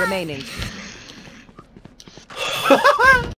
remaining.